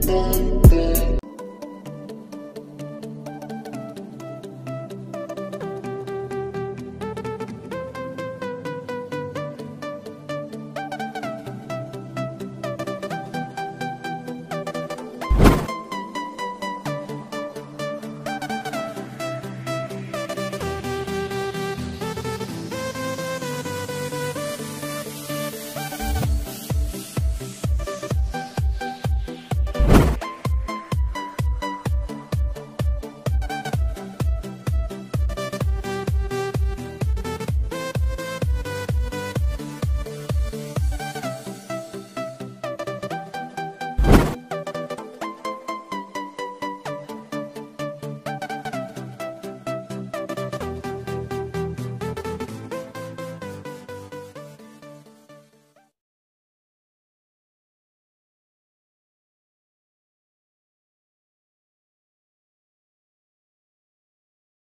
you.